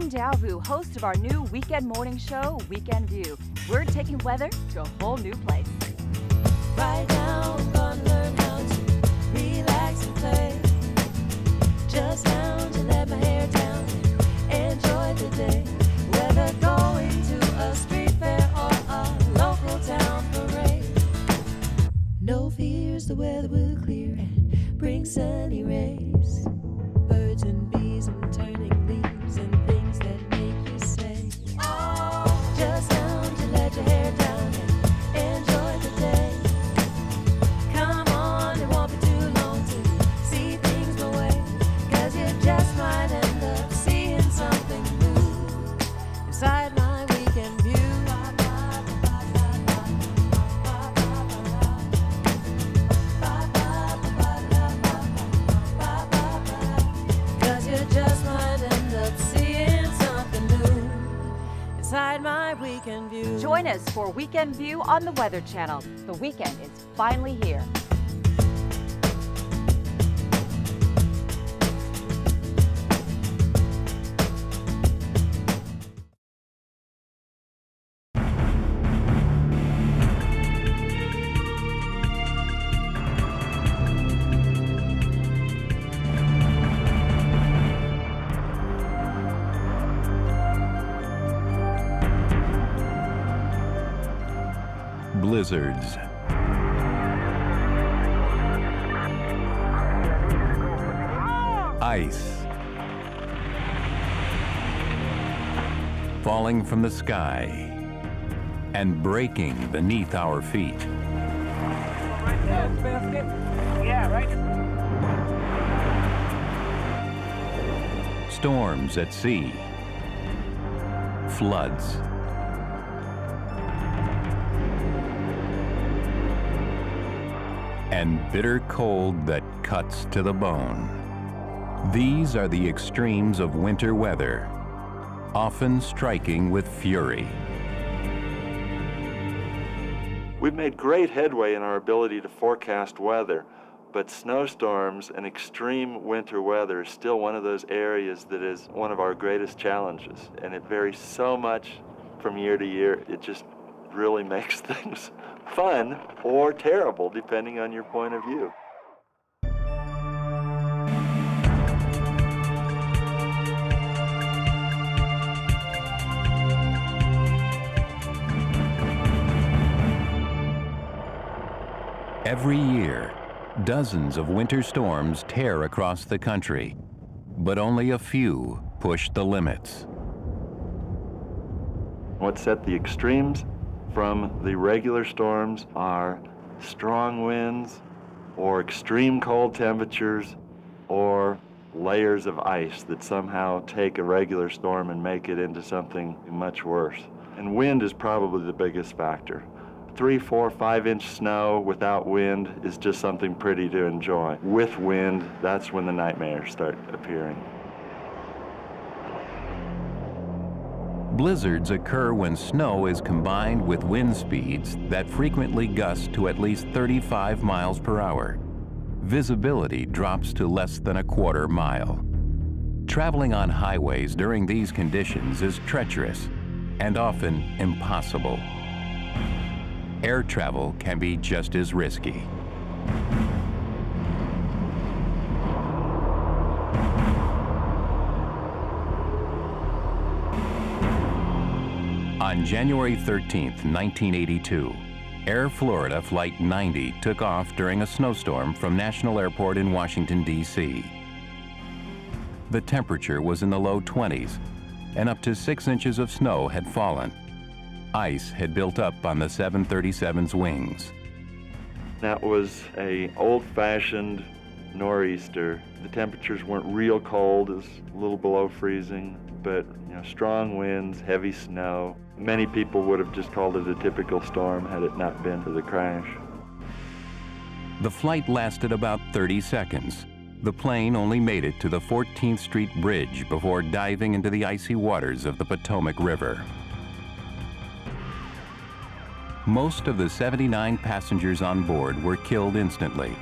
I'm Davu, host of our new weekend morning show, Weekend View. We're taking weather to a whole new place. Right now, I'm gonna learn how to relax and play. Just lounge and let my hair down and enjoy the day. Whether going to a street fair or a local town parade. No fears, the weather will clear and bring sunny rays. For Weekend View on the Weather Channel. The weekend is finally here. Falling from the sky and breaking beneath our feet. Yeah, right. Storms at sea. Floods. and bitter cold that cuts to the bone. These are the extremes of winter weather, often striking with fury. We've made great headway in our ability to forecast weather, but snowstorms and extreme winter weather is still one of those areas that is one of our greatest challenges, and it varies so much from year to year. It just really makes things fun or terrible, depending on your point of view. Every year, dozens of winter storms tear across the country, but only a few push the limits. What set the extremes from the regular storms are strong winds or extreme cold temperatures or layers of ice that somehow take a regular storm and make it into something much worse. And wind is probably the biggest factor. Three, four, five inch snow without wind is just something pretty to enjoy. With wind, that's when the nightmares start appearing. Blizzards occur when snow is combined with wind speeds that frequently gust to at least 35 miles per hour. Visibility drops to less than a quarter mile. Traveling on highways during these conditions is treacherous and often impossible. Air travel can be just as risky. On January 13, 1982, Air Florida Flight 90 took off during a snowstorm from National Airport in Washington, D.C. The temperature was in the low 20s, and up to six inches of snow had fallen. Ice had built up on the 737's wings. That was a old-fashioned nor'easter. The temperatures weren't real cold, it was a little below freezing, but you know, strong winds, heavy snow. Many people would have just called it a typical storm had it not been for the crash. The flight lasted about 30 seconds. The plane only made it to the 14th Street Bridge before diving into the icy waters of the Potomac River. Most of the 79 passengers on board were killed instantly,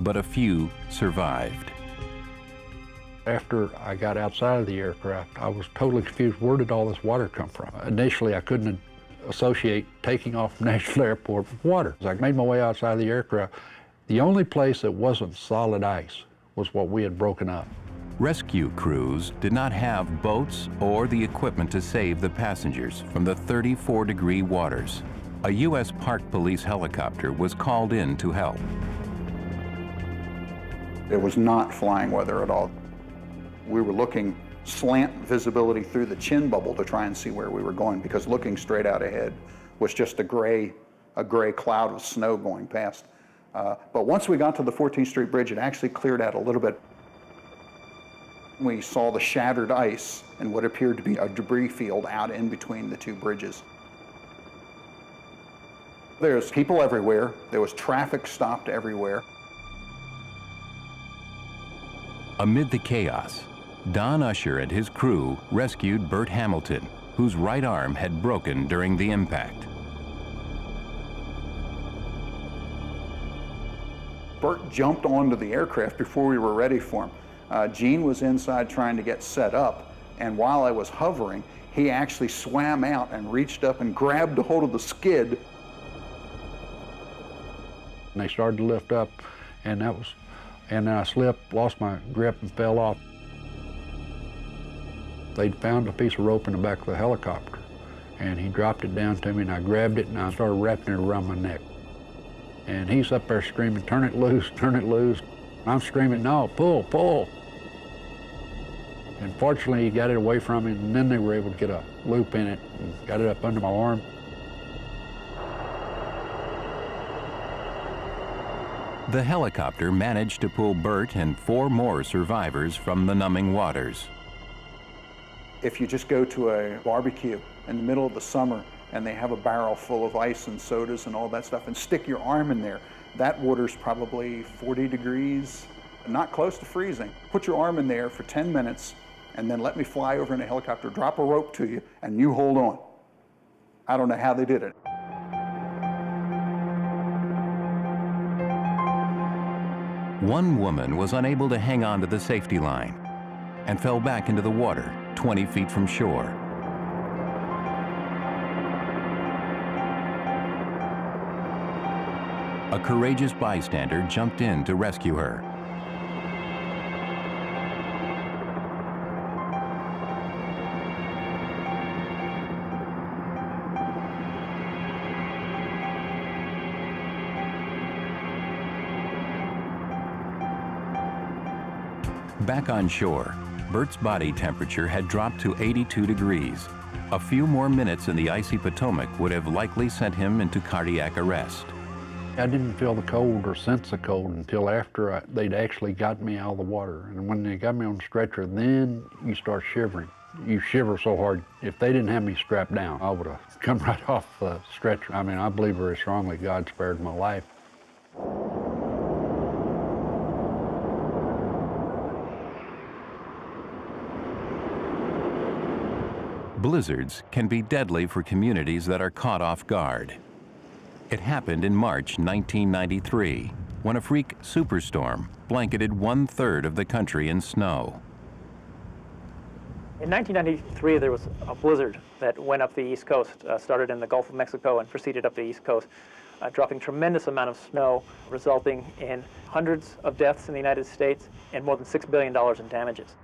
but a few survived. After I got outside of the aircraft, I was totally confused. Where did all this water come from? Initially, I couldn't associate taking off from National Airport with water. As I made my way outside of the aircraft, the only place that wasn't solid ice was what we had broken up. Rescue crews did not have boats or the equipment to save the passengers from the 34 degree waters. A U.S. Park Police helicopter was called in to help. It was not flying weather at all. We were looking slant visibility through the chin bubble to try and see where we were going because looking straight out ahead was just a gray, a gray cloud of snow going past. Uh, but once we got to the 14th Street Bridge, it actually cleared out a little bit. We saw the shattered ice and what appeared to be a debris field out in between the two bridges. There's people everywhere. There was traffic stopped everywhere. Amid the chaos, Don Usher and his crew rescued Bert Hamilton, whose right arm had broken during the impact. Bert jumped onto the aircraft before we were ready for him. Uh, Gene was inside trying to get set up, and while I was hovering, he actually swam out and reached up and grabbed a hold of the skid. And they started to lift up, and that was, and then I slipped, lost my grip, and fell off. They'd found a piece of rope in the back of the helicopter, and he dropped it down to me, and I grabbed it, and I started wrapping it around my neck. And he's up there screaming, turn it loose, turn it loose. I'm screaming, no, pull, pull. And fortunately, he got it away from me, and then they were able to get a loop in it and got it up under my arm. The helicopter managed to pull Bert and four more survivors from the numbing waters. If you just go to a barbecue in the middle of the summer and they have a barrel full of ice and sodas and all that stuff and stick your arm in there, that water's probably 40 degrees, not close to freezing. Put your arm in there for 10 minutes and then let me fly over in a helicopter, drop a rope to you, and you hold on. I don't know how they did it. One woman was unable to hang on to the safety line and fell back into the water 20 feet from shore. A courageous bystander jumped in to rescue her. Back on shore, Bert's body temperature had dropped to 82 degrees. A few more minutes in the icy Potomac would have likely sent him into cardiac arrest. I didn't feel the cold or sense the cold until after I, they'd actually got me out of the water. And when they got me on the stretcher, then you start shivering. You shiver so hard. If they didn't have me strapped down, I would have come right off the stretcher. I mean, I believe very strongly God spared my life. Blizzards can be deadly for communities that are caught off guard. It happened in March 1993 when a freak superstorm blanketed one third of the country in snow. In 1993, there was a blizzard that went up the East Coast, uh, started in the Gulf of Mexico and proceeded up the East Coast, uh, dropping tremendous amount of snow, resulting in hundreds of deaths in the United States and more than $6 billion in damages.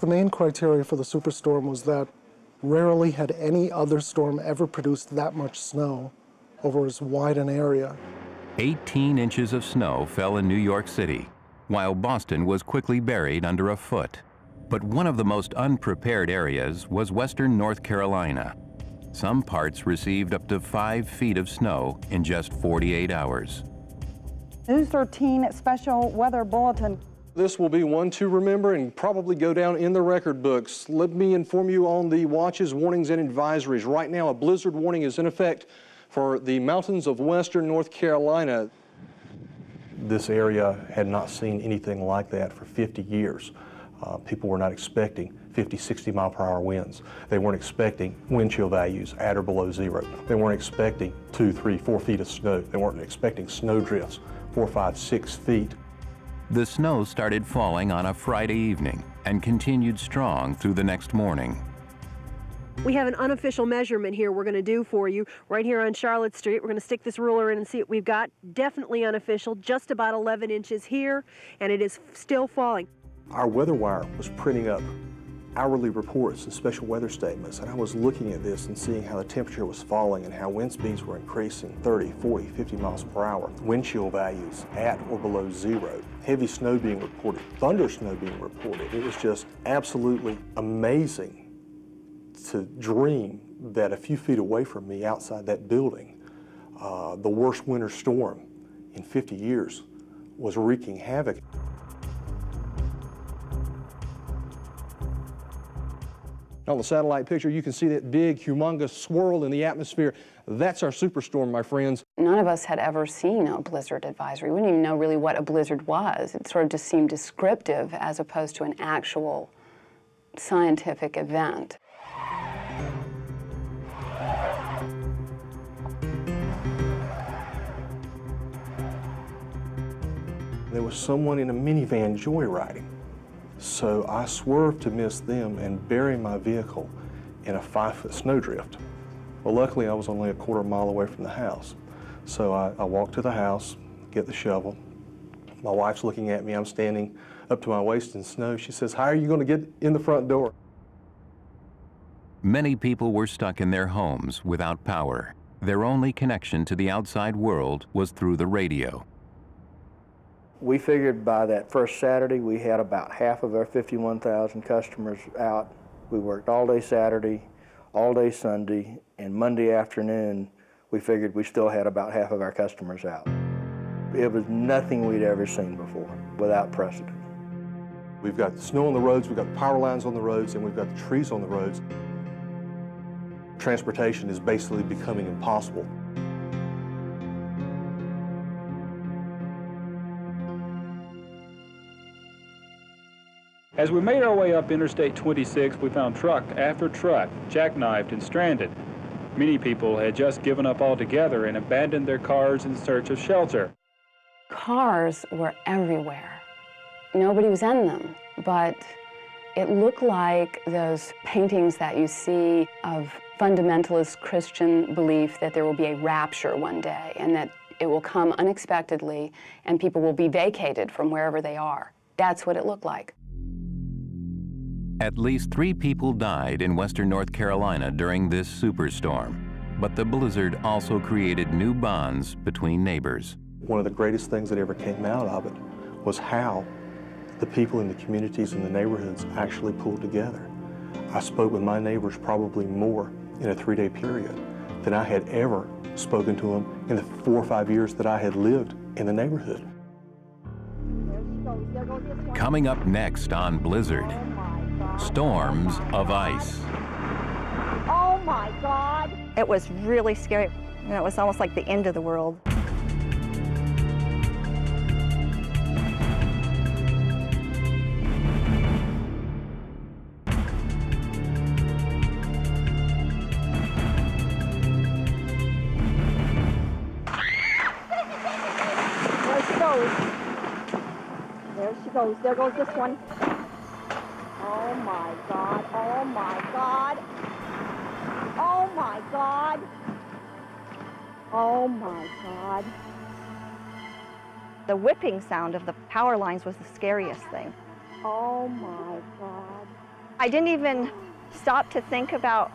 The main criteria for the superstorm was that rarely had any other storm ever produced that much snow over as wide an area. 18 inches of snow fell in New York City, while Boston was quickly buried under a foot. But one of the most unprepared areas was western North Carolina. Some parts received up to five feet of snow in just 48 hours. News 13 Special Weather Bulletin. This will be one to remember and probably go down in the record books. Let me inform you on the watches, warnings, and advisories. Right now, a blizzard warning is in effect for the mountains of western North Carolina. This area had not seen anything like that for 50 years. Uh, people were not expecting 50, 60 mile per hour winds. They weren't expecting wind chill values at or below zero. They weren't expecting two, three, four feet of snow. They weren't expecting snow drifts, four, five, six feet. The snow started falling on a Friday evening and continued strong through the next morning. We have an unofficial measurement here we're going to do for you right here on Charlotte Street. We're going to stick this ruler in and see what we've got. Definitely unofficial, just about 11 inches here, and it is still falling. Our weather wire was printing up hourly reports and special weather statements, and I was looking at this and seeing how the temperature was falling and how wind speeds were increasing 30, 40, 50 miles per hour, wind chill values at or below zero, heavy snow being reported, thunder snow being reported. It was just absolutely amazing to dream that a few feet away from me outside that building, uh, the worst winter storm in 50 years was wreaking havoc. On the satellite picture, you can see that big, humongous swirl in the atmosphere. That's our superstorm, my friends. None of us had ever seen a blizzard advisory. We didn't even know really what a blizzard was. It sort of just seemed descriptive as opposed to an actual scientific event. There was someone in a minivan joyriding. So I swerved to miss them and bury my vehicle in a five foot snowdrift. Well, luckily I was only a quarter mile away from the house. So I, I walked to the house, get the shovel. My wife's looking at me. I'm standing up to my waist in snow. She says, How are you going to get in the front door? Many people were stuck in their homes without power. Their only connection to the outside world was through the radio. We figured by that first Saturday we had about half of our 51,000 customers out. We worked all day Saturday, all day Sunday, and Monday afternoon we figured we still had about half of our customers out. It was nothing we'd ever seen before, without precedent. We've got snow on the roads, we've got power lines on the roads, and we've got the trees on the roads. Transportation is basically becoming impossible. As we made our way up Interstate 26, we found truck after truck jackknifed and stranded. Many people had just given up altogether and abandoned their cars in search of shelter. Cars were everywhere. Nobody was in them, but it looked like those paintings that you see of fundamentalist Christian belief that there will be a rapture one day and that it will come unexpectedly and people will be vacated from wherever they are. That's what it looked like. At least three people died in western North Carolina during this superstorm, but the blizzard also created new bonds between neighbors. One of the greatest things that ever came out of it was how the people in the communities and the neighborhoods actually pulled together. I spoke with my neighbors probably more in a three-day period than I had ever spoken to them in the four or five years that I had lived in the neighborhood. Coming up next on Blizzard, storms of ice. Oh my God. It was really scary. You know, it was almost like the end of the world. There she goes. There she goes. There goes this one. Oh my God. Oh my God. Oh my God. Oh my God. The whipping sound of the power lines was the scariest thing. Oh my God. I didn't even stop to think about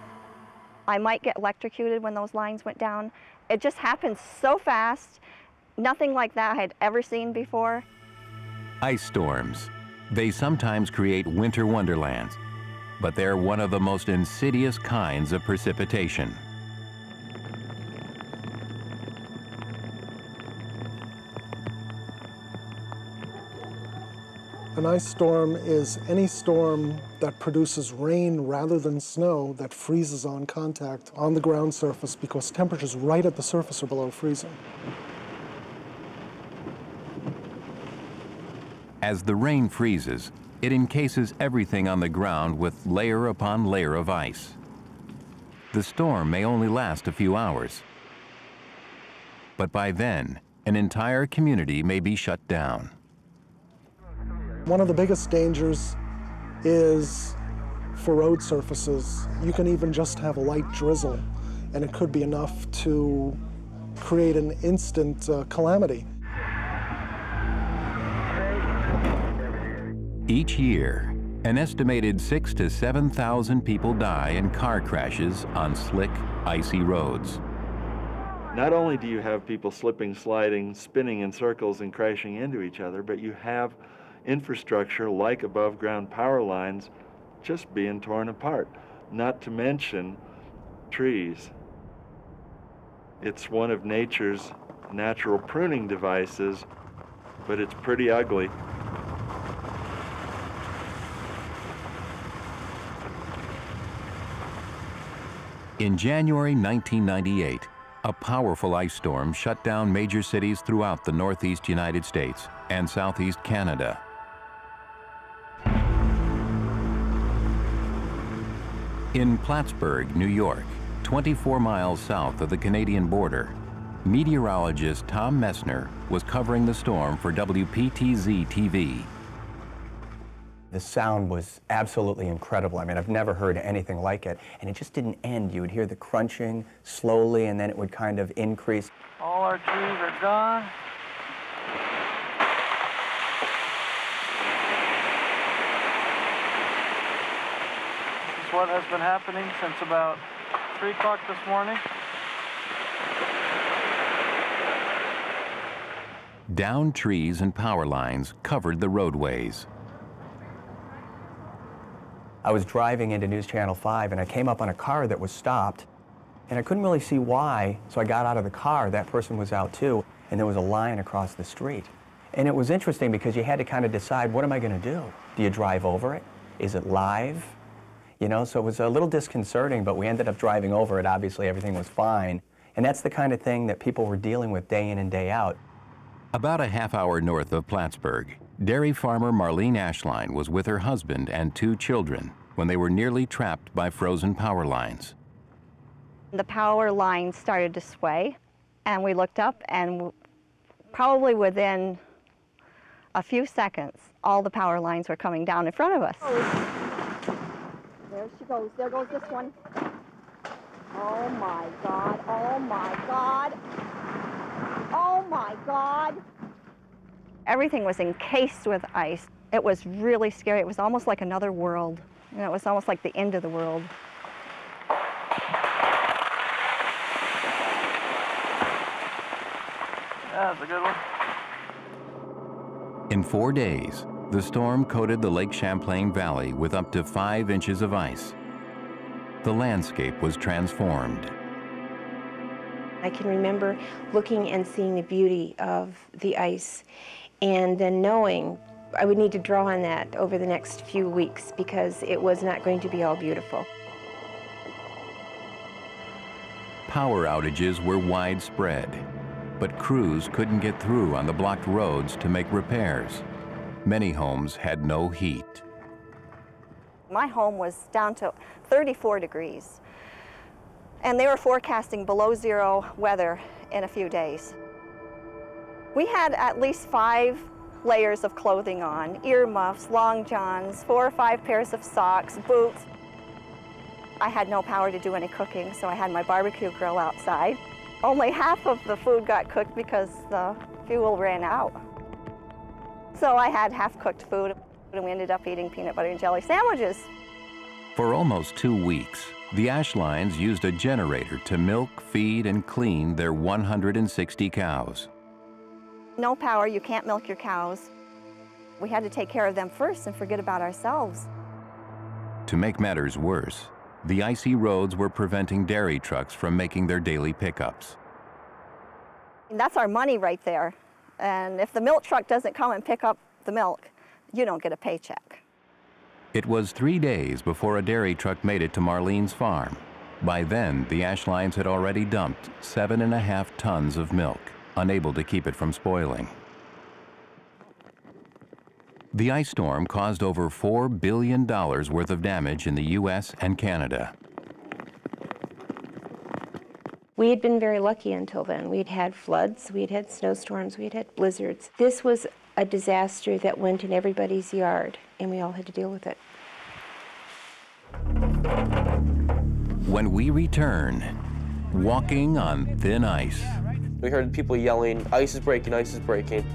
I might get electrocuted when those lines went down. It just happened so fast. Nothing like that I had ever seen before. Ice storms. They sometimes create winter wonderlands, but they're one of the most insidious kinds of precipitation. An ice storm is any storm that produces rain rather than snow that freezes on contact on the ground surface because temperatures right at the surface are below freezing. As the rain freezes, it encases everything on the ground with layer upon layer of ice. The storm may only last a few hours, but by then, an entire community may be shut down. One of the biggest dangers is for road surfaces. You can even just have a light drizzle, and it could be enough to create an instant uh, calamity. Each year, an estimated six to 7,000 people die in car crashes on slick, icy roads. Not only do you have people slipping, sliding, spinning in circles and crashing into each other, but you have infrastructure like above ground power lines just being torn apart, not to mention trees. It's one of nature's natural pruning devices, but it's pretty ugly. In January 1998, a powerful ice storm shut down major cities throughout the northeast United States and southeast Canada. In Plattsburgh, New York, 24 miles south of the Canadian border, meteorologist Tom Messner was covering the storm for WPTZ TV. The sound was absolutely incredible. I mean, I've never heard anything like it. And it just didn't end. You would hear the crunching slowly, and then it would kind of increase. All our trees are gone. This is what has been happening since about 3 o'clock this morning. Downed trees and power lines covered the roadways. I was driving into News Channel 5 and I came up on a car that was stopped and I couldn't really see why, so I got out of the car. That person was out too, and there was a line across the street. And it was interesting because you had to kind of decide, what am I going to do? Do you drive over it? Is it live? You know, so it was a little disconcerting, but we ended up driving over it. Obviously, everything was fine. And that's the kind of thing that people were dealing with day in and day out. About a half hour north of Plattsburgh, dairy farmer Marlene Ashline was with her husband and two children when they were nearly trapped by frozen power lines. The power line started to sway, and we looked up, and probably within a few seconds, all the power lines were coming down in front of us. There she goes. There goes this one. Oh my God. Oh my God. Oh my God. Everything was encased with ice. It was really scary. It was almost like another world. You know, it was almost like the end of the world. That's a good one. In four days, the storm coated the Lake Champlain Valley with up to five inches of ice. The landscape was transformed. I can remember looking and seeing the beauty of the ice and then knowing I would need to draw on that over the next few weeks because it was not going to be all beautiful. Power outages were widespread, but crews couldn't get through on the blocked roads to make repairs. Many homes had no heat. My home was down to 34 degrees, and they were forecasting below zero weather in a few days. We had at least five layers of clothing on, earmuffs, long johns, four or five pairs of socks, boots. I had no power to do any cooking, so I had my barbecue grill outside. Only half of the food got cooked because the fuel ran out. So I had half-cooked food, and we ended up eating peanut butter and jelly sandwiches. For almost two weeks, the Ashlines used a generator to milk, feed, and clean their 160 cows. No power, you can't milk your cows. We had to take care of them first and forget about ourselves. To make matters worse, the icy roads were preventing dairy trucks from making their daily pickups. And that's our money right there. And if the milk truck doesn't come and pick up the milk, you don't get a paycheck. It was three days before a dairy truck made it to Marlene's farm. By then, the Ashlines had already dumped seven and a half tons of milk, unable to keep it from spoiling. The ice storm caused over $4 billion worth of damage in the U.S. and Canada. We had been very lucky until then. We'd had floods, we'd had snowstorms, we'd had blizzards. This was a disaster that went in everybody's yard, and we all had to deal with it. When we return, walking on thin ice. We heard people yelling, ice is breaking, ice is breaking.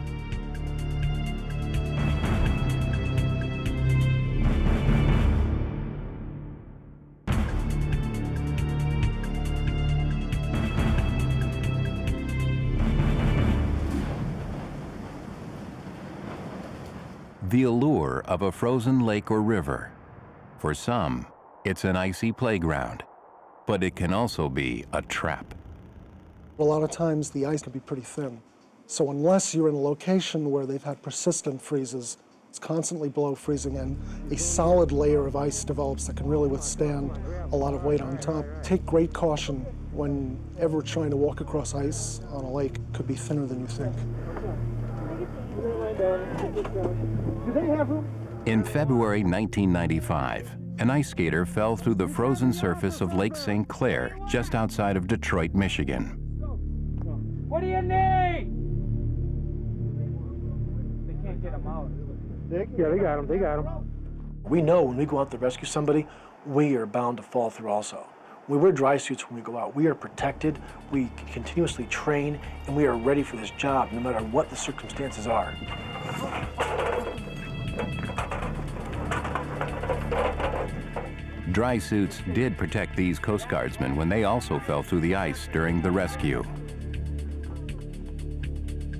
The allure of a frozen lake or river. For some, it's an icy playground, but it can also be a trap. A lot of times the ice can be pretty thin. So unless you're in a location where they've had persistent freezes, it's constantly below freezing and a solid layer of ice develops that can really withstand a lot of weight on top. Take great caution whenever trying to walk across ice on a lake could be thinner than you think. In February 1995, an ice skater fell through the frozen surface of Lake St. Clair just outside of Detroit, Michigan. What do you need? They can't get him out. Yeah, they got him. They got him. We know when we go out to rescue somebody, we are bound to fall through also. We wear dry suits when we go out. We are protected, we continuously train, and we are ready for this job no matter what the circumstances are. Dry suits did protect these Coast Guardsmen when they also fell through the ice during the rescue.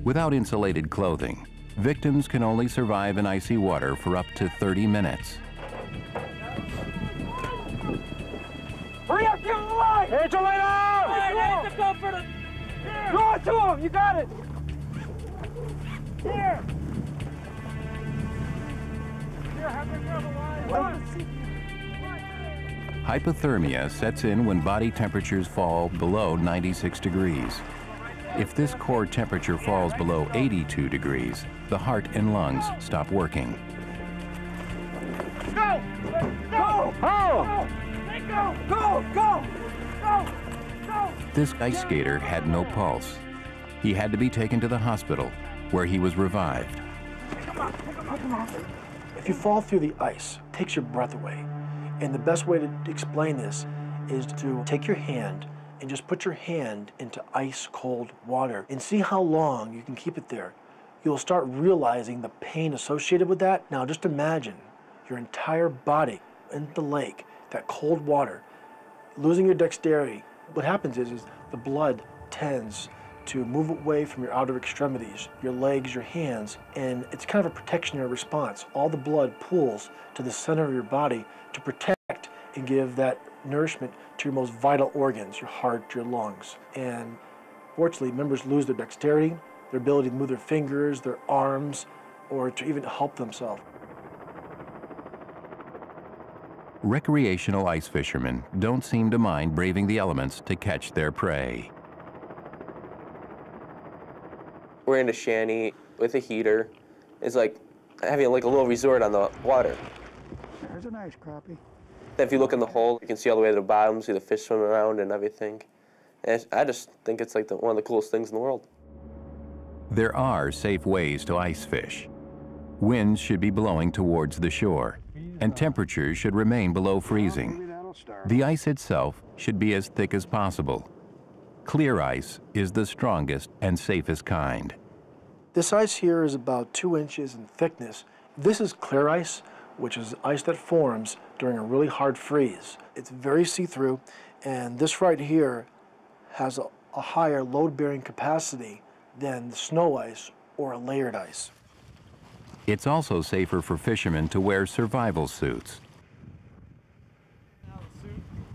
Without insulated clothing, victims can only survive in icy water for up to 30 minutes. Hurry up, give him the line! Hey, it's right out! Hey, hey, go for the... Throw it to him, you got it! Here! Here, have him grab the line. Hypothermia sets in when body temperatures fall below 96 degrees. If this core temperature falls below 82 degrees, the heart and lungs stop working. Go! Go! Oh! Go! Go! Go! Go! Go! This ice skater had no pulse. He had to be taken to the hospital, where he was revived. If you fall through the ice, it takes your breath away. And the best way to explain this is to take your hand and just put your hand into ice cold water and see how long you can keep it there. You'll start realizing the pain associated with that. Now just imagine your entire body in the lake, that cold water, losing your dexterity. What happens is, is the blood tends to move away from your outer extremities, your legs, your hands, and it's kind of a protectionary response. All the blood pools to the center of your body to protect and give that nourishment to your most vital organs, your heart, your lungs. And fortunately, members lose their dexterity, their ability to move their fingers, their arms, or to even help themselves. Recreational ice fishermen don't seem to mind braving the elements to catch their prey. We're in a shanty with a heater. It's like having like a little resort on the water. There's a nice crappie. If you look in the hole, you can see all the way to the bottom, see the fish swimming around and everything. And I just think it's like the, one of the coolest things in the world. There are safe ways to ice fish. Winds should be blowing towards the shore, and temperatures should remain below freezing. The ice itself should be as thick as possible. Clear ice is the strongest and safest kind. This ice here is about two inches in thickness. This is clear ice, which is ice that forms during a really hard freeze. It's very see-through, and this right here has a, a higher load-bearing capacity than the snow ice or a layered ice. It's also safer for fishermen to wear survival suits.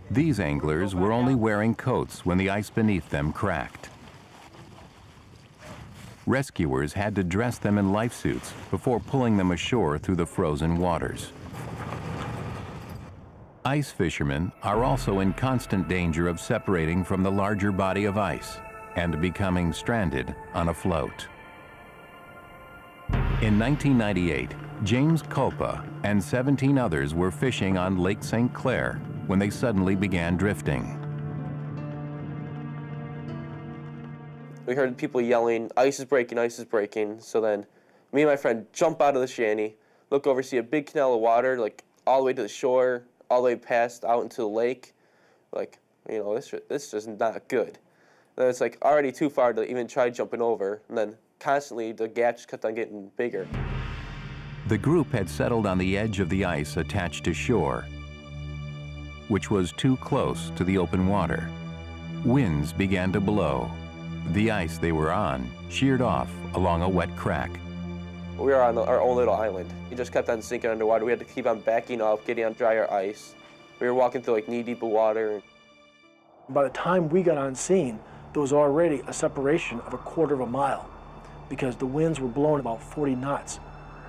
These anglers were only wearing coats when the ice beneath them cracked. Rescuers had to dress them in life suits before pulling them ashore through the frozen waters. Ice fishermen are also in constant danger of separating from the larger body of ice and becoming stranded on a float. In 1998, James Culpa and 17 others were fishing on Lake St. Clair when they suddenly began drifting. We heard people yelling, ice is breaking, ice is breaking. So then Me and my friend jump out of the shanty, look over, see a big canal of water, like all the way to the shore, all the way past out into the lake. Like, you know, this this is not good. And then it's like already too far to even try jumping over, and then constantly the gap just kept on getting bigger. The group had settled on the edge of the ice attached to shore, which was too close to the open water. Winds began to blow. The ice they were on sheared off along a wet crack. We were on our own little island. We just kept on sinking underwater. We had to keep on backing up, getting on drier ice. We were walking through like knee-deep of water. By the time we got on scene, there was already a separation of a quarter of a mile because the winds were blowing about 40 knots.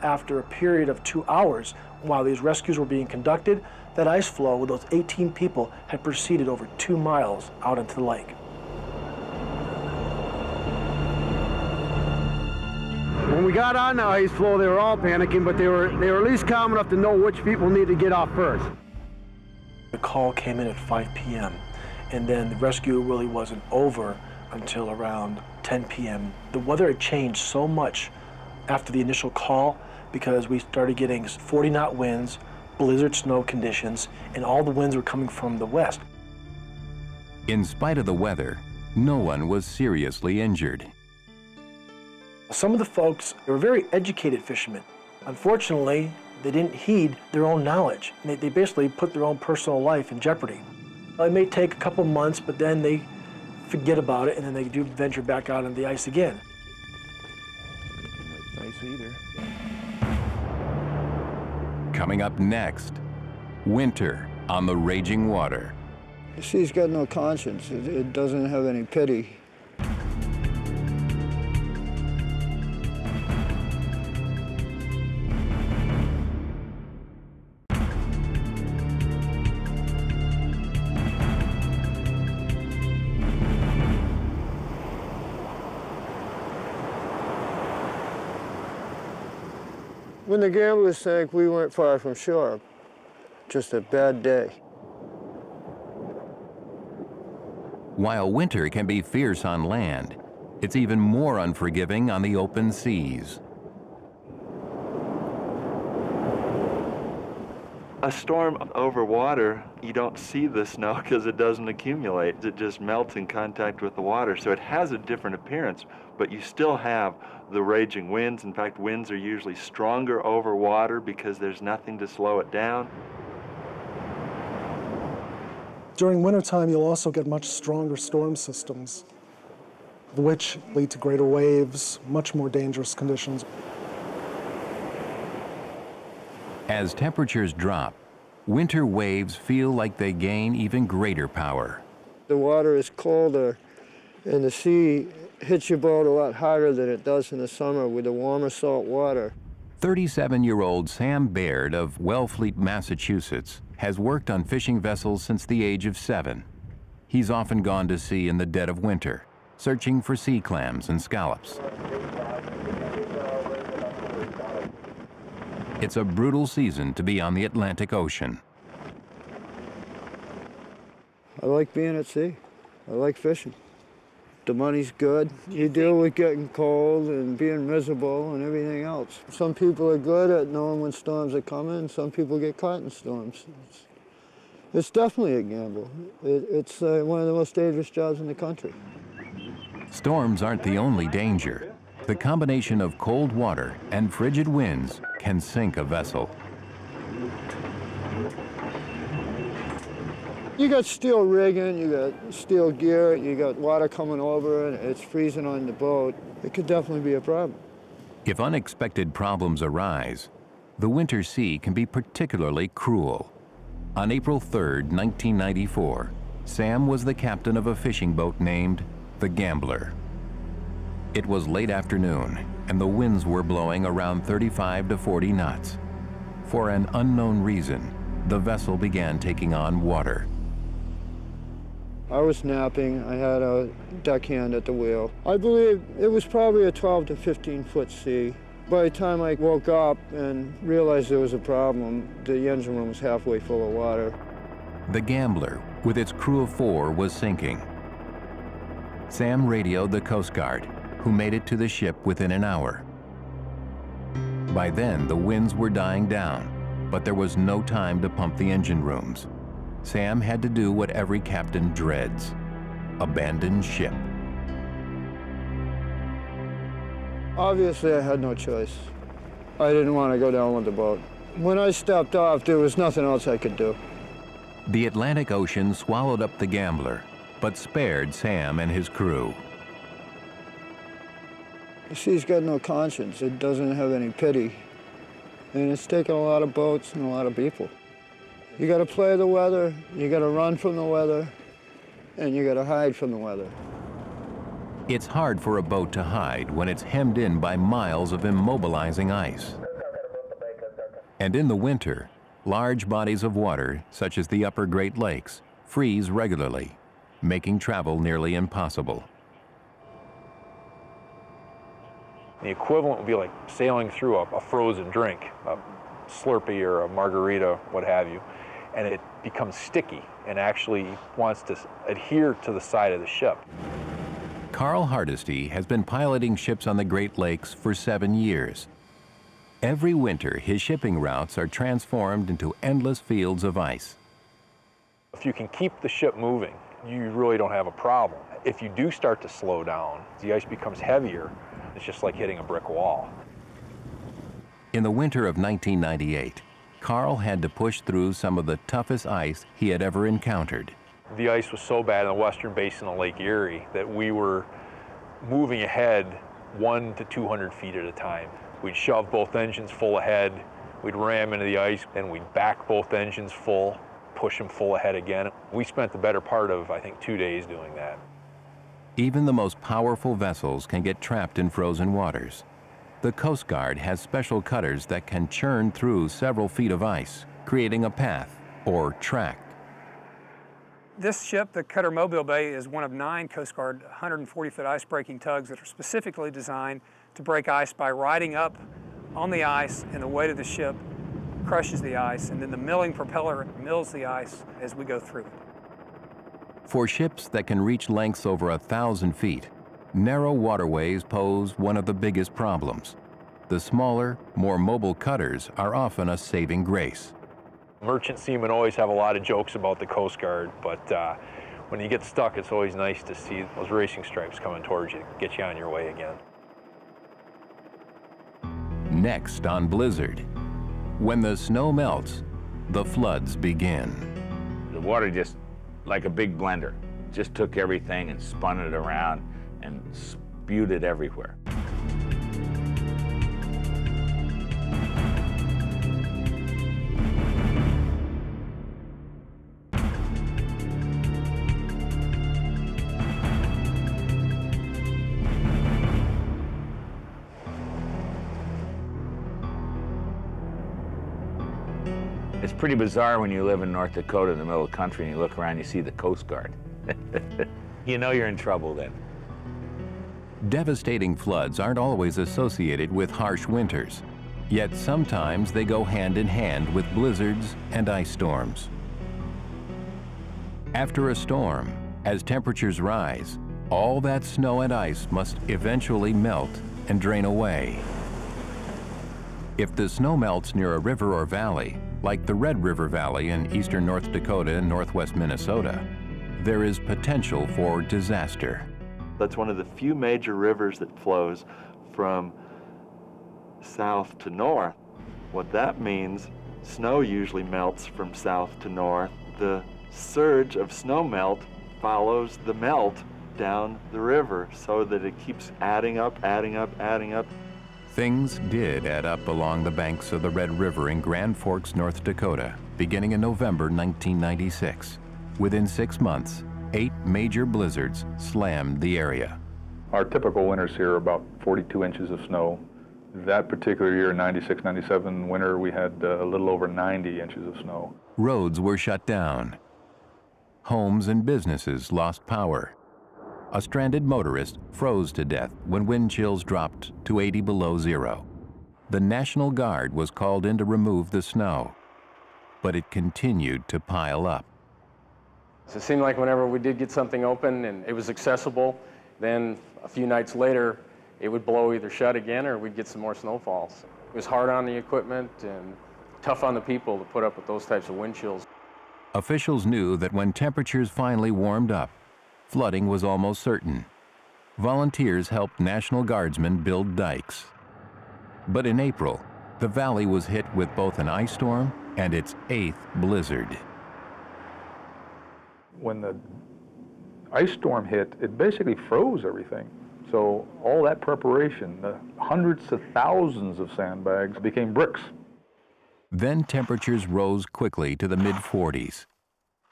After a period of two hours, while these rescues were being conducted, that ice floe with those 18 people had proceeded over two miles out into the lake. We got on the ice floe, they were all panicking, but they were, they were at least calm enough to know which people need to get off first. The call came in at 5 p.m., and then the rescue really wasn't over until around 10 p.m. The weather had changed so much after the initial call because we started getting 40 knot winds, blizzard snow conditions, and all the winds were coming from the west. In spite of the weather, no one was seriously injured. Some of the folks were very educated fishermen. Unfortunately, they didn't heed their own knowledge. They, they basically put their own personal life in jeopardy. It may take a couple months, but then they forget about it and then they do venture back out on the ice again. Nice either. Coming up next, winter on the raging water. The sea's got no conscience. It, it doesn't have any pity. When the gamblers sank, we weren't far from shore. Just a bad day. While winter can be fierce on land, it's even more unforgiving on the open seas. A storm over water, you don't see the snow because it doesn't accumulate. It just melts in contact with the water. So it has a different appearance, but you still have the raging winds. In fact, winds are usually stronger over water because there's nothing to slow it down. During wintertime, you'll also get much stronger storm systems, which lead to greater waves, much more dangerous conditions. As temperatures drop, winter waves feel like they gain even greater power. The water is colder and the sea hits your boat a lot harder than it does in the summer with the warmer salt water. 37-year-old Sam Baird of Wellfleet, Massachusetts, has worked on fishing vessels since the age of seven. He's often gone to sea in the dead of winter, searching for sea clams and scallops. It's a brutal season to be on the Atlantic Ocean. I like being at sea. I like fishing. The money's good. You deal with getting cold and being miserable and everything else. Some people are good at knowing when storms are coming. Some people get caught in storms. It's, it's definitely a gamble. It, it's uh, one of the most dangerous jobs in the country. Storms aren't the only danger. The combination of cold water and frigid winds can sink a vessel. You got steel rigging, you got steel gear, you got water coming over and it's freezing on the boat. It could definitely be a problem. If unexpected problems arise, the winter sea can be particularly cruel. On April 3, 1994, Sam was the captain of a fishing boat named the Gambler. It was late afternoon, and the winds were blowing around 35 to 40 knots. For an unknown reason, the vessel began taking on water. I was napping. I had a deckhand at the wheel. I believe it was probably a 12 to 15 foot sea. By the time I woke up and realized there was a problem, the engine room was halfway full of water. The Gambler, with its crew of four, was sinking. Sam radioed the Coast Guard, who made it to the ship within an hour. By then, the winds were dying down, but there was no time to pump the engine rooms. Sam had to do what every captain dreads, abandon ship. Obviously, I had no choice. I didn't want to go down with the boat. When I stepped off, there was nothing else I could do. The Atlantic Ocean swallowed up the gambler, but spared Sam and his crew. Sea's got no conscience. It doesn't have any pity. And it's taken a lot of boats and a lot of people. You got to play the weather, you got to run from the weather, and you got to hide from the weather. It's hard for a boat to hide when it's hemmed in by miles of immobilizing ice. And in the winter, large bodies of water, such as the upper Great Lakes, freeze regularly, making travel nearly impossible. The equivalent would be like sailing through a, a, frozen drink, a Slurpee or a margarita, what have you, and it becomes sticky and actually wants to adhere to the side of the ship. Carl Hardesty has been piloting ships on the Great Lakes for seven years. Every winter, his shipping routes are transformed into endless fields of ice. If you can keep the ship moving, you really don't have a problem. If you do start to slow down, the ice becomes heavier. It's just like hitting a brick wall. In the winter of 1998, Carl had to push through some of the toughest ice he had ever encountered. The ice was so bad in the western basin of Lake Erie that we were moving ahead one to 200 feet at a time. We'd shove both engines full ahead, we'd ram into the ice, and we'd back both engines full, push them full ahead again. We spent the better part of, I think, two days doing that. Even the most powerful vessels can get trapped in frozen waters. The Coast Guard has special cutters that can churn through several feet of ice, creating a path or track this ship, the Cutter Mobile Bay, is one of nine Coast Guard 140-foot ice-breaking tugs that are specifically designed to break ice by riding up on the ice and the weight of the ship crushes the ice and then the milling propeller mills the ice as we go through it. For ships that can reach lengths over a thousand feet, narrow waterways pose one of the biggest problems. The smaller, more mobile cutters are often a saving grace. Merchant seamen always have a lot of jokes about the Coast Guard, but uh, when you get stuck, it's always nice to see those racing stripes coming towards you, get you on your way again. Next on Blizzard, when the snow melts, the floods begin. The water just, like a big blender, just took everything and spun it around and spewed it everywhere. Pretty bizarre when you live in North Dakota in the middle of the country and you look around, you see the Coast Guard. you know you're in trouble then. Devastating floods aren't always associated with harsh winters, yet sometimes they go hand in hand with blizzards and ice storms. After a storm, as temperatures rise, all that snow and ice must eventually melt and drain away. If the snow melts near a river or valley, like the Red River Valley in eastern North Dakota and northwest Minnesota, there is potential for disaster. That's one of the few major rivers that flows from south to north. What that means, snow usually melts from south to north. The surge of snow melt follows the melt down the river so that it keeps adding up, adding up, adding up. Things did add up along the banks of the Red River in Grand Forks, North Dakota, beginning in November 1996. Within six months, eight major blizzards slammed the area. Our typical winters here are about 42 inches of snow. That particular year, 96, 97 winter, we had uh, a little over 90 inches of snow. Roads were shut down. Homes and businesses lost power. A stranded motorist froze to death when wind chills dropped to 80 below zero. The National Guard was called in to remove the snow, but it continued to pile up. So it seemed like whenever we did get something open and it was accessible, then a few nights later, it would blow either shut again or we'd get some more snowfalls. It was hard on the equipment and tough on the people to put up with those types of wind chills. Officials knew that when temperatures finally warmed up, flooding was almost certain. Volunteers helped National Guardsmen build dikes. But in April, the valley was hit with both an ice storm and its eighth blizzard. When the ice storm hit, it basically froze everything. So all that preparation, the hundreds of thousands of sandbags became bricks. Then temperatures rose quickly to the mid 40s,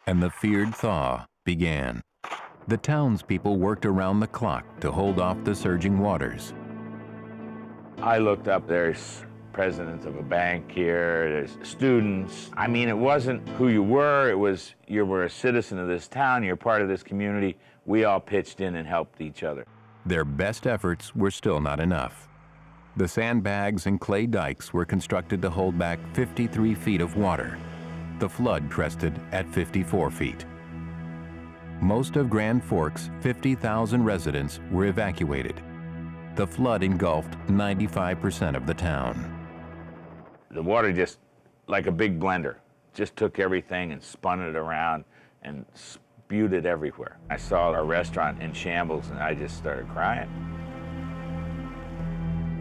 and the feared thaw began. The townspeople worked around the clock to hold off the surging waters. I looked up, there's presidents of a bank here, there's students. I mean, it wasn't who you were, it was you were a citizen of this town, you're part of this community. We all pitched in and helped each other. Their best efforts were still not enough. The sandbags and clay dikes were constructed to hold back 53 feet of water. The flood crested at 54 feet. Most of Grand Forks' 50,000 residents were evacuated. The flood engulfed 95% of the town. The water just, like a big blender, just took everything and spun it around and spewed it everywhere. I saw our restaurant in shambles and I just started crying.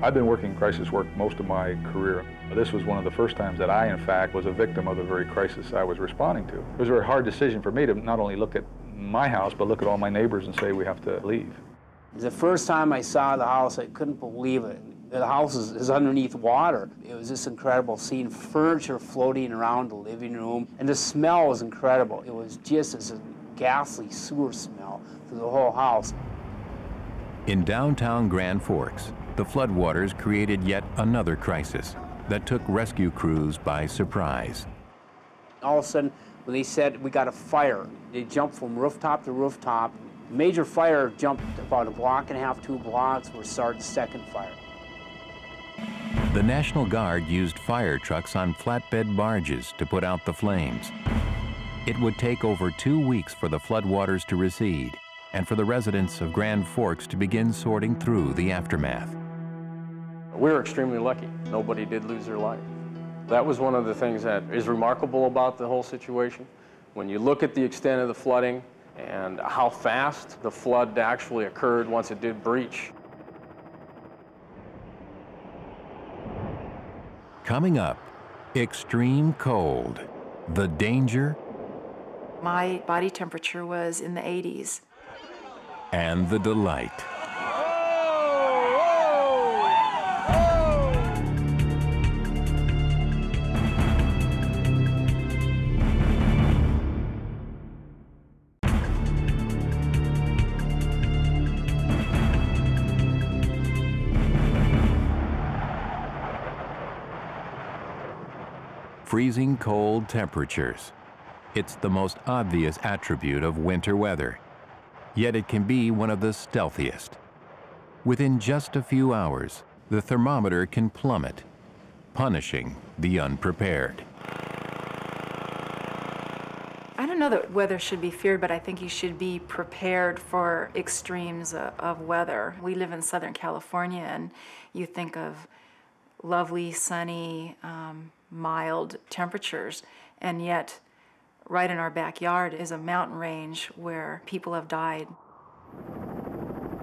I've been working crisis work most of my career. This was one of the first times that I, in fact, was a victim of the very crisis I was responding to. It was a very hard decision for me to not only look at my house, but look at all my neighbors and say, we have to leave. The first time I saw the house, I couldn't believe it. The house is, is, underneath water. It was just incredible seeing furniture floating around the living room, and the smell was incredible. It was just as a ghastly sewer smell through the whole house. In downtown Grand Forks, the floodwaters created yet another crisis that took rescue crews by surprise. All of a sudden, when they said we got a fire, they jumped from rooftop to rooftop. Major fire jumped about a block and a half, two blocks, where started second fire. The National Guard used fire trucks on flatbed barges to put out the flames. It would take over two weeks for the floodwaters to recede and for the residents of Grand Forks to begin sorting through the aftermath. We were extremely lucky. Nobody did lose their life. That was one of the things that is remarkable about the whole situation. When you look at the extent of the flooding and how fast the flood actually occurred once it did breach. Coming up, extreme cold. The danger. My body temperature was in the 80s. And the delight. Freezing cold temperatures. It's the most obvious attribute of winter weather, yet it can be one of the stealthiest. Within just a few hours, the thermometer can plummet, punishing the unprepared. I don't know that weather should be feared, but I think you should be prepared for extremes of weather. We live in Southern California, and you think of lovely, sunny, um, mild temperatures, and yet right in our backyard is a mountain range where people have died.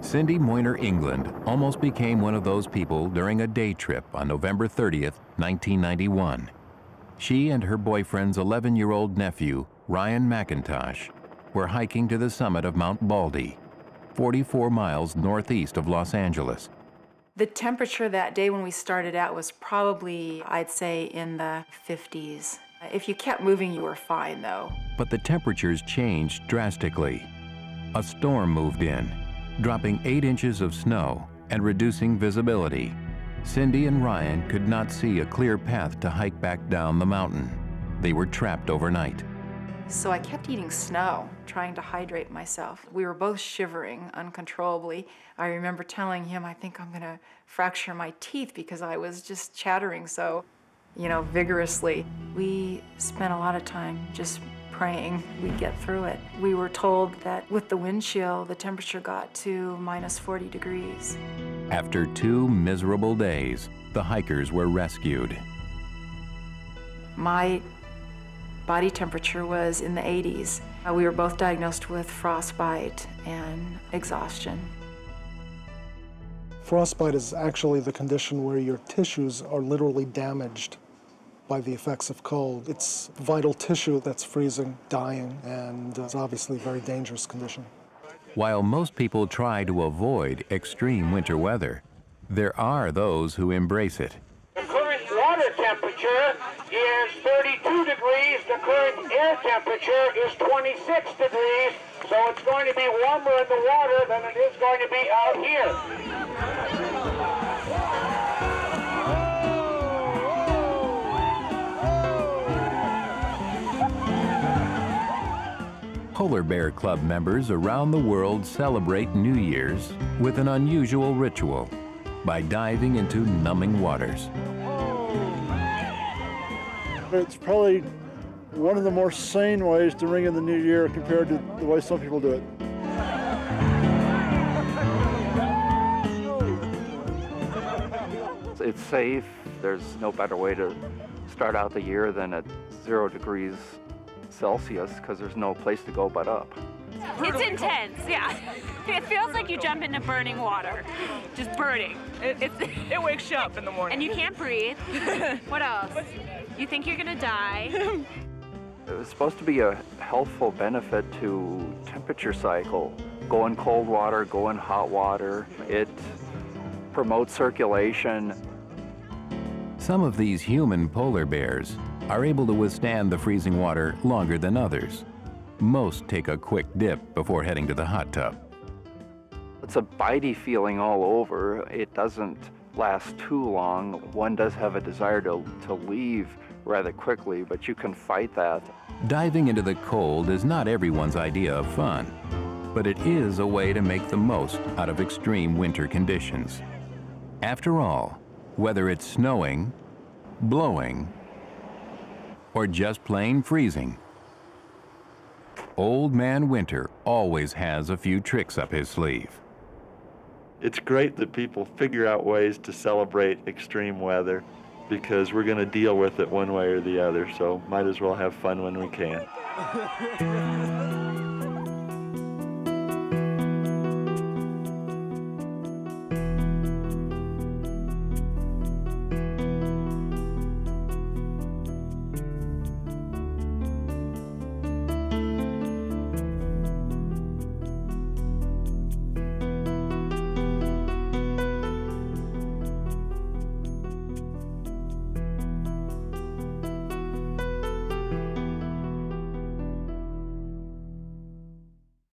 Cindy Moyner England almost became one of those people during a day trip on November 30th, 1991. She and her boyfriend's 11-year-old nephew, Ryan McIntosh, were hiking to the summit of Mount Baldy, 44 miles northeast of Los Angeles. The temperature that day when we started out was probably, I'd say, in the 50s. If you kept moving, you were fine, though. But the temperatures changed drastically. A storm moved in, dropping eight inches of snow and reducing visibility. Cindy and Ryan could not see a clear path to hike back down the mountain. They were trapped overnight. So I kept eating snow, trying to hydrate myself. We were both shivering uncontrollably. I remember telling him, I think I'm gonna fracture my teeth because I was just chattering so, you know, vigorously. We spent a lot of time just praying we'd get through it. We were told that with the wind chill, the temperature got to minus 40 degrees. After two miserable days, the hikers were rescued. My body temperature was in the 80s. Uh, we were both diagnosed with frostbite and exhaustion. Frostbite is actually the condition where your tissues are literally damaged by the effects of cold. It's vital tissue that's freezing, dying, and it's obviously a very dangerous condition. While most people try to avoid extreme winter weather, there are those who embrace it. Temperature is 32 degrees. The current air temperature is 26 degrees. So it's going to be warmer in the water than it is going to be out here. Polar Bear Club members around the world celebrate New Year's with an unusual ritual by diving into numbing waters. It's probably one of the more sane ways to ring in the new year compared to the way some people do it. It's safe. There's no better way to start out the year than at zero degrees Celsius because there's no place to go but up. It's intense, yeah. It feels like you jump into burning water, just burning. It, it, it wakes you up in the morning. And you can't breathe. what else? You think you're gonna die. It was supposed to be a healthful benefit to temperature cycle. Go in cold water, go in hot water. It promotes circulation. Some of these human polar bears are able to withstand the freezing water longer than others. Most take a quick dip before heading to the hot tub. It's a bitey feeling all over. It doesn't last too long. One does have a desire to, to leave rather quickly, but you can fight that. Diving into the cold is not everyone's idea of fun, but it is a way to make the most out of extreme winter conditions. After all, whether it's snowing, blowing, or just plain freezing, Old Man Winter always has a few tricks up his sleeve. It's great that people figure out ways to celebrate extreme weather because we're going to deal with it one way or the other, so might as well have fun when we can.